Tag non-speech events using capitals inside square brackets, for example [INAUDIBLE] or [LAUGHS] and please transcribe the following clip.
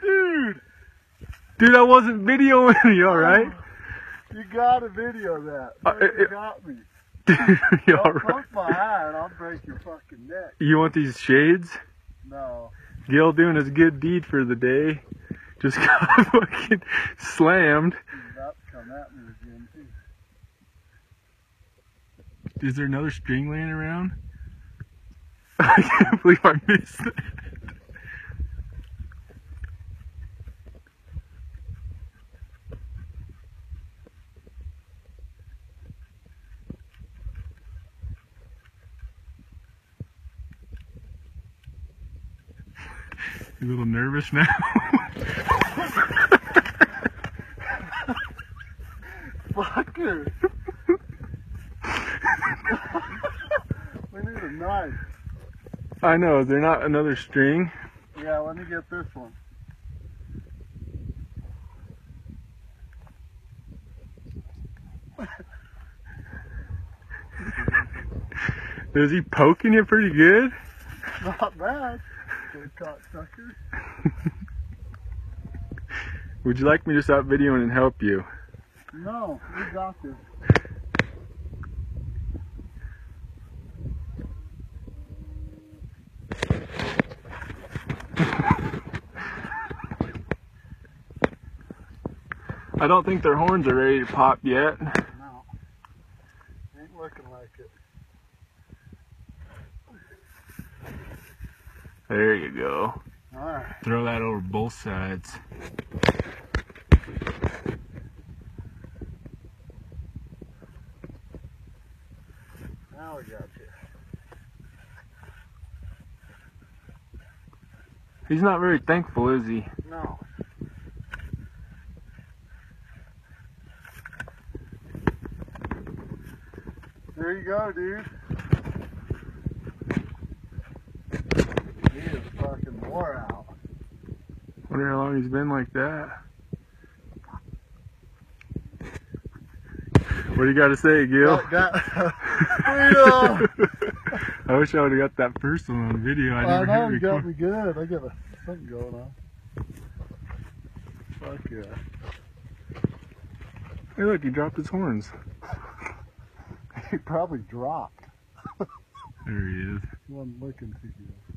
Dude! Dude, I wasn't videoing [LAUGHS] you, alright? You gotta video that. Uh, You it- got me. [LAUGHS] you Don't alright? my eye and I'll break your fucking neck. You want these shades? No. Gil doing his good deed for the day. Just [LAUGHS] got fucking slammed. He's about to come at me again. Is there another string laying around? I can't believe I missed that. You a little nervous now? Fucker! we need a knife. I know, is there not another string? Yeah, let me get this one. Is he poking you pretty good? Not bad. Good cocksucker. [LAUGHS] Would you like me to stop videoing and help you? No, we got this. [LAUGHS] I don't think their horns are ready to pop yet. No. Ain't looking like it. There you go. Alright. Throw that over both sides. Now we got you. He's not very thankful, is he? No. There you go, dude. He is fucking wore out. Wonder how long he's been like that. What do you got to say, Gil? Got, got, Freedom! I wish I would have got that first one on video. I I never know you got me good. I got a, something going on. Fuck yeah. Hey, look, he dropped his horns. He probably dropped. There he is. Wasn't looking too good.